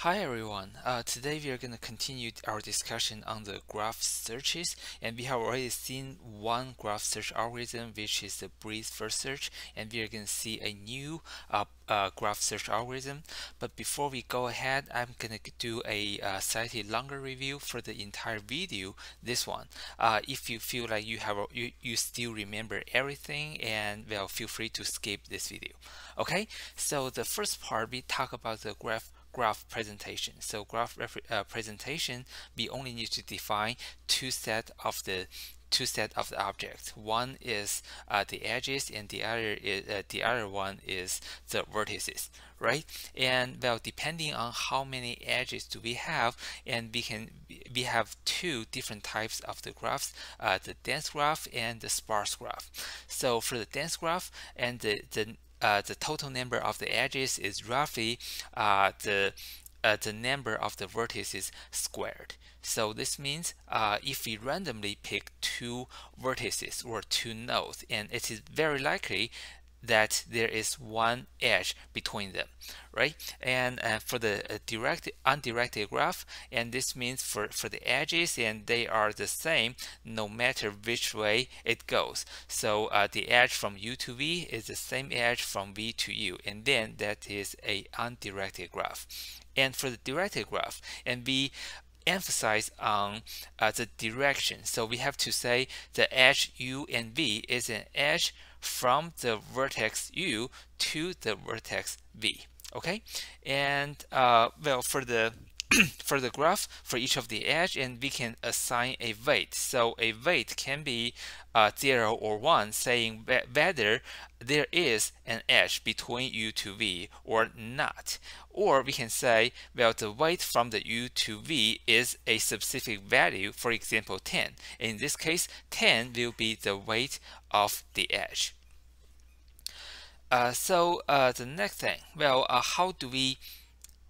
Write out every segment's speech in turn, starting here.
Hi everyone, uh, today we are going to continue our discussion on the graph searches and we have already seen one graph search algorithm which is the breadth first search and we are going to see a new uh, uh, graph search algorithm. But before we go ahead I'm going to do a uh, slightly longer review for the entire video this one. Uh, if you feel like you have you, you still remember everything and well feel free to skip this video. Okay? So the first part we talk about the graph graph presentation. So graph uh, presentation, we only need to define two set of the two set of the objects. One is uh, the edges, and the other is uh, the other one is the vertices, right? And well, depending on how many edges do we have, and we can we have two different types of the graphs: uh, the dense graph and the sparse graph. So for the dense graph and the the uh, the total number of the edges is roughly uh, the uh, the number of the vertices squared. So this means uh, if we randomly pick two vertices or two nodes, and it is very likely that there is one edge between them, right? And uh, for the uh, direct undirected graph, and this means for, for the edges, and they are the same no matter which way it goes. So uh, the edge from U to V is the same edge from V to U, and then that is a undirected graph. And for the directed graph, and we emphasize on uh, the direction. So we have to say the edge U and V is an edge from the vertex U to the vertex V. Okay, and uh, well for the for the graph for each of the edge and we can assign a weight. So a weight can be uh, 0 or 1 saying whether there is an edge between u to v or not. Or we can say well the weight from the u to v is a specific value for example 10 in this case 10 will be the weight of the edge. Uh, so uh, the next thing well uh, how do we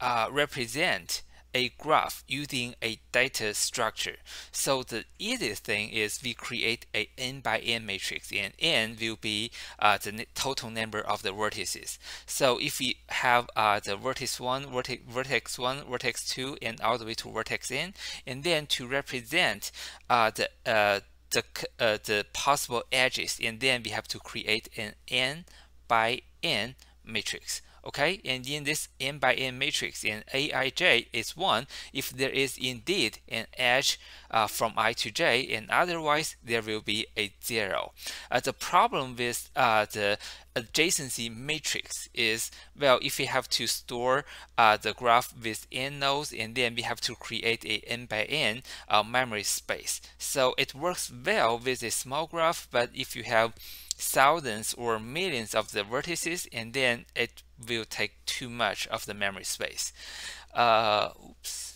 uh, represent a graph using a data structure. So the easiest thing is we create a n by n matrix and n will be uh, the total number of the vertices. So if we have uh, the vertex 1, vertex, vertex 1, vertex 2 and all the way to vertex n and then to represent uh, the uh, the, uh, the possible edges and then we have to create an n by n matrix okay? And in this n by n matrix and aij is 1 if there is indeed an edge uh, from i to j and otherwise there will be a 0 uh, the problem with uh, the adjacency matrix is well if we have to store uh, the graph with n nodes and then we have to create a n by n uh, memory space. So it works well with a small graph but if you have thousands or millions of the vertices and then it will take too much of the memory space. Uh, oops.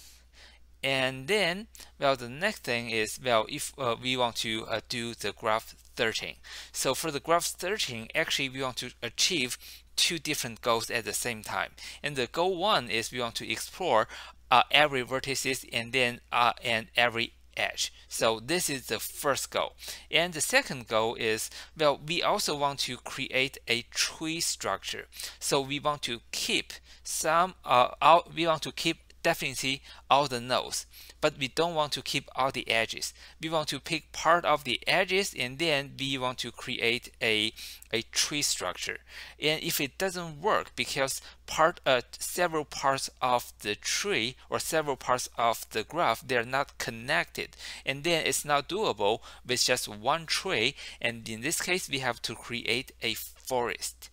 And then, well, the next thing is, well, if uh, we want to uh, do the graph searching. So for the graph searching, actually we want to achieve two different goals at the same time. And the goal one is we want to explore uh, every vertices and then uh, and every edge. So this is the first goal. And the second goal is, well, we also want to create a tree structure. So we want to keep some, uh, we want to keep definitely all the nodes but we don't want to keep all the edges. We want to pick part of the edges and then we want to create a a tree structure. And if it doesn't work because part uh, several parts of the tree or several parts of the graph they're not connected. And then it's not doable with just one tree. And in this case we have to create a forest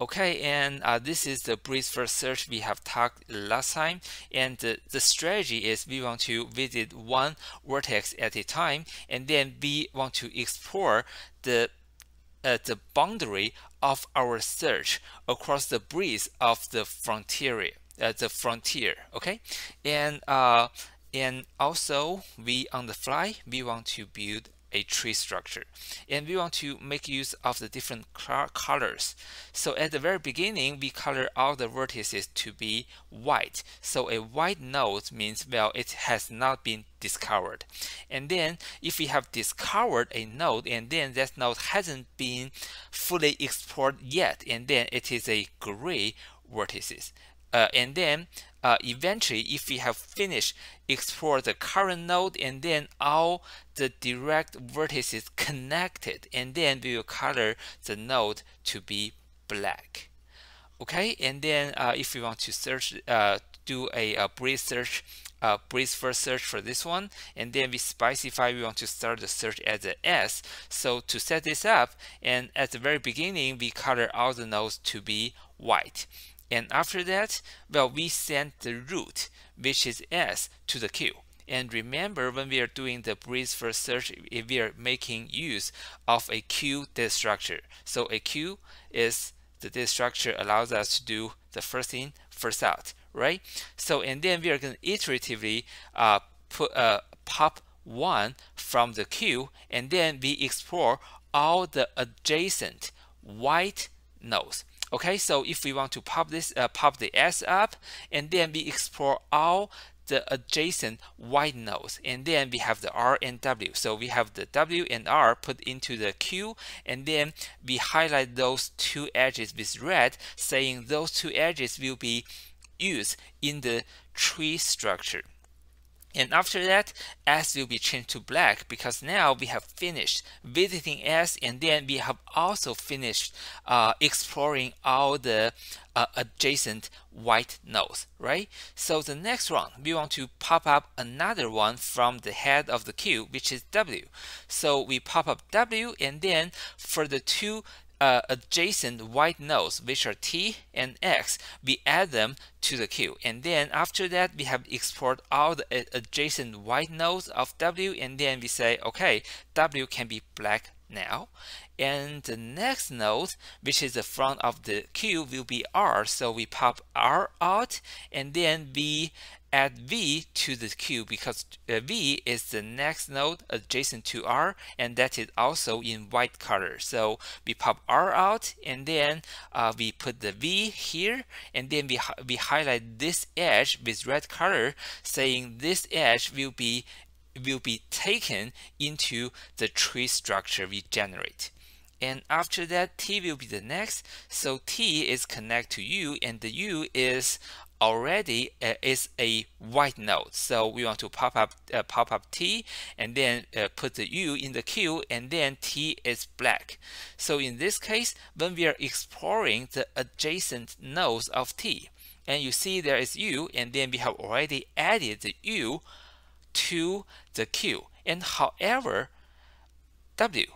Okay, and uh, this is the breadth first search we have talked last time. And the, the strategy is we want to visit one vertex at a time, and then we want to explore the uh, the boundary of our search across the breadth of the frontier. Uh, the frontier. Okay, and uh, and also we on the fly we want to build a tree structure. And we want to make use of the different colors. So at the very beginning, we color all the vertices to be white. So a white node means, well, it has not been discovered. And then if we have discovered a node and then that node hasn't been fully explored yet, and then it is a gray vertices uh, and then uh, eventually if we have finished explore the current node and then all the direct vertices connected and then we will color the node to be black. Okay and then uh, if we want to search uh, do a, a breadth search uh, breadth first search for this one and then we specify we want to start the search as a S. So to set this up and at the very beginning we color all the nodes to be white and after that, well, we send the root, which is S, to the queue. And remember, when we are doing the breadth first search, we are making use of a queue data structure. So a queue is the data structure allows us to do the first in, first out, right? So and then we are going to iteratively uh, put uh, pop one from the queue, and then we explore all the adjacent white nodes. Okay, so if we want to pop this, uh, pop the S up, and then we explore all the adjacent white nodes, and then we have the R and W. So we have the W and R put into the queue, and then we highlight those two edges with red, saying those two edges will be used in the tree structure. And after that, S will be changed to black because now we have finished visiting S and then we have also finished uh, exploring all the uh, adjacent white nodes, right? So the next one, we want to pop up another one from the head of the queue, which is W. So we pop up W and then for the two uh, adjacent white nodes, which are T and X, we add them to the queue. And then after that, we have export all the adjacent white nodes of W, and then we say, okay, W can be black now. And the next node, which is the front of the queue, will be R. So we pop R out, and then we add V to the queue because uh, V is the next node adjacent to R and that is also in white color. So we pop R out and then uh, we put the V here and then we, we highlight this edge with red color saying this edge will be will be taken into the tree structure we generate and after that t will be the next so t is connect to u and the u is already uh, is a white node. So we want to pop up uh, pop up T and then uh, put the U in the queue and then T is black. So in this case, when we are exploring the adjacent nodes of T, and you see there is U and then we have already added the U to the queue. And however, W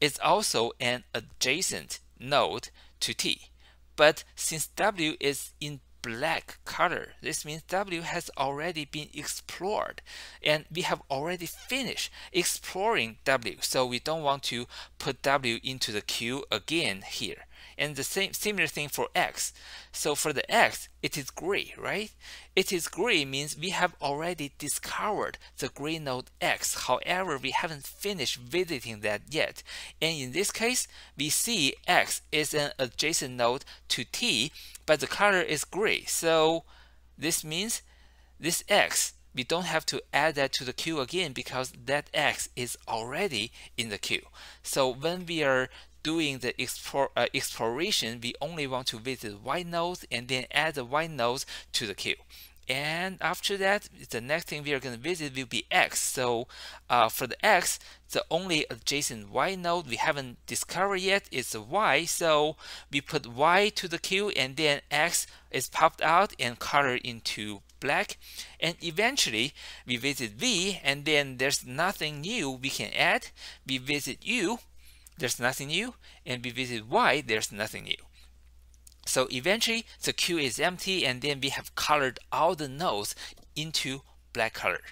is also an adjacent node to T. But since W is in black color. This means W has already been explored and we have already finished exploring W. So we don't want to put W into the queue again here and the same similar thing for x. So for the x, it is gray, right? It is gray means we have already discovered the gray node x. However, we haven't finished visiting that yet. And in this case, we see x is an adjacent node to t, but the color is gray. So this means this x we don't have to add that to the queue again because that X is already in the queue. So when we are doing the explore, uh, exploration, we only want to visit white nodes and then add the white nodes to the queue. And after that, the next thing we are going to visit will be X. So uh, for the X, the only adjacent Y node we haven't discovered yet is the Y. So we put Y to the queue and then X is popped out and colored into black. And eventually we visit V and then there's nothing new we can add. We visit U there's nothing new, and we visit y, there's nothing new. So eventually the queue is empty and then we have colored all the nodes into black color,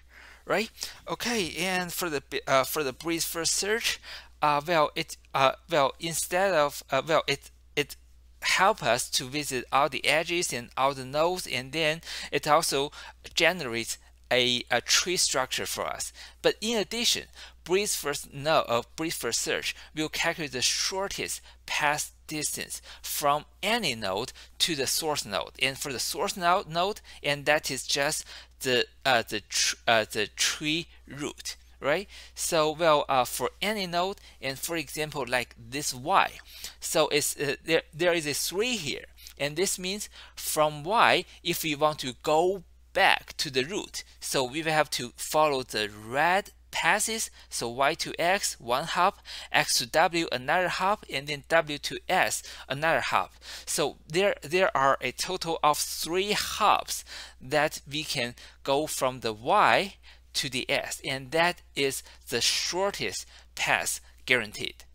right? Okay, and for the uh, for the breadth first search, uh, well it uh, well instead of uh, well it it help us to visit all the edges and all the nodes and then it also generates a, a tree structure for us. But in addition, breadth first node uh, breadth first search will calculate the shortest path distance from any node to the source node. And for the source node, node and that is just the uh, the tr uh, the tree root, right? So well, uh, for any node, and for example, like this y, so it's uh, there there is a three here. and this means from y if we want to go back to the root. So we will have to follow the red passes. So y to x one hop x to w another hop and then w to s another hop so there there are a total of three hops that we can go from the y to the s. And that is the shortest path guaranteed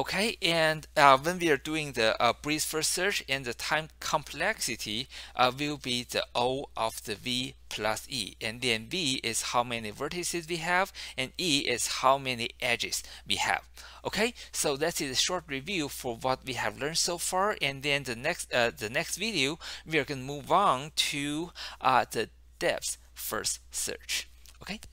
Okay, and uh, when we are doing the uh, breadth first search and the time complexity uh, will be the O of the V plus E. And then V is how many vertices we have and E is how many edges we have. Okay, so that is a short review for what we have learned so far. And then the next uh, the next video, we are going to move on to uh, the depth first search. Okay.